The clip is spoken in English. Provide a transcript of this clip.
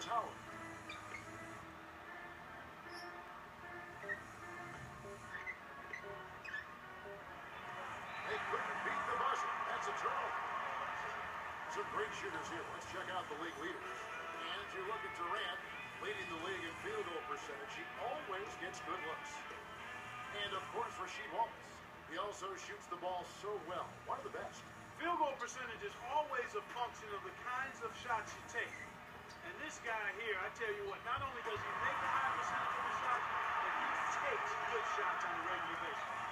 They couldn't beat the buzzer. That's a turnover. Some great shooters here. Let's check out the league leaders. And if you look at Durant, leading the league in field goal percentage, he always gets good looks. And of course, Rasheed Wallace. He also shoots the ball so well. One of the best. Field goal percentage is always a function of the kinds of shots you take. This guy here, I tell you what, not only does he make high percentage of his shots, but he takes good shots on a regular basis.